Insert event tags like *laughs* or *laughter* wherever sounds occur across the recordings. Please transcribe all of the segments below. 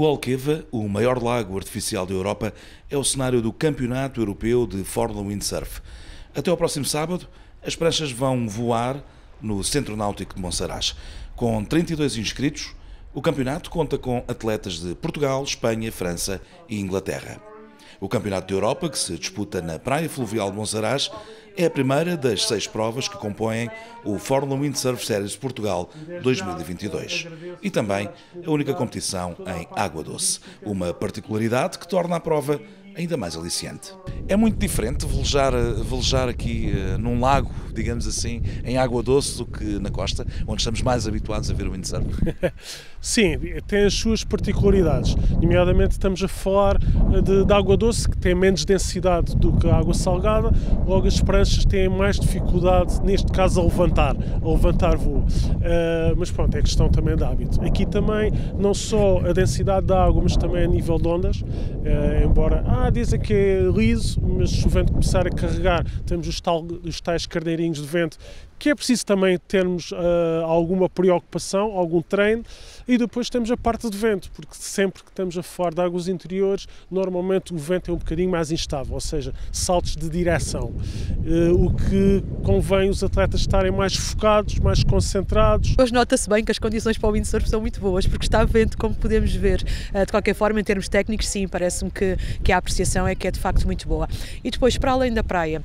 O Alqueva, o maior lago artificial da Europa, é o cenário do Campeonato Europeu de Fórmula Windsurf. Até ao próximo sábado, as pranchas vão voar no Centro Náutico de Monsaraz. Com 32 inscritos, o campeonato conta com atletas de Portugal, Espanha, França e Inglaterra. O Campeonato da Europa, que se disputa na Praia Fluvial de Monsaraz, é a primeira das seis provas que compõem o Fórmula Windsurf Series Portugal 2022 e também a única competição em água doce, uma particularidade que torna a prova ainda mais aliciante. É muito diferente velejar, velejar aqui uh, num lago, digamos assim, em água doce do que na costa, onde estamos mais habituados a ver o windsurf. *laughs* Sim, tem as suas particularidades. Nomeadamente estamos a falar eh, de, de, água doce que tem menos densidade do que a água salgada, logo as pranchas têm mais dificuldade, neste caso, a levantar, a levantar voo. Uh, mas pronto, é questão também de hábito. Aqui também, não só a densidade da água, mas também a nível de ondas, uh, embora, ah, dizem que é liso, mas se o vento começar a carregar, temos os, tal, os tais carneirinhos de vento que é preciso também termos uh, alguma preocupação, algum treino, e depois temos a parte de vento, porque sempre que estamos a falar de águas interiores, normalmente o vento é um bocadinho mais instável, ou seja, saltos de direção, uh, o que convém os atletas estarem mais focados, mais concentrados. Hoje nota-se bem que as condições para o windsurf são muito boas, porque está vento, como podemos ver. Uh, de qualquer forma, em termos técnicos, sim, parece-me que, que a apreciação é que é de facto muito boa. E depois, para além da praia,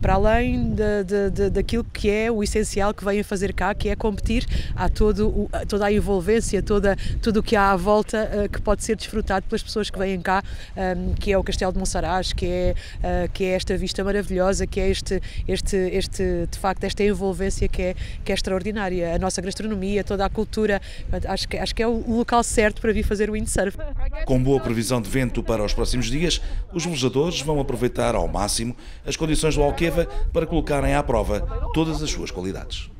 para além de, de, de, daquilo que é o essencial que vêm fazer cá, que é competir, há todo, toda a envolvência, toda, tudo o que há à volta uh, que pode ser desfrutado pelas pessoas que vêm cá, ehm, que é o Castelo de Monsaraz, que é, uh, que é esta vista maravilhosa, que é este, este, este, de facto, esta envolvência que é, que é extraordinária. A nossa gastronomia, toda a cultura, acho que, acho que é o local certo para vir fazer windsurf. Com boa previsão de vento para os próximos dias, os velejadores vão aproveitar ao máximo as condições do Alqueva para colocarem à prova todas as suas qualidades.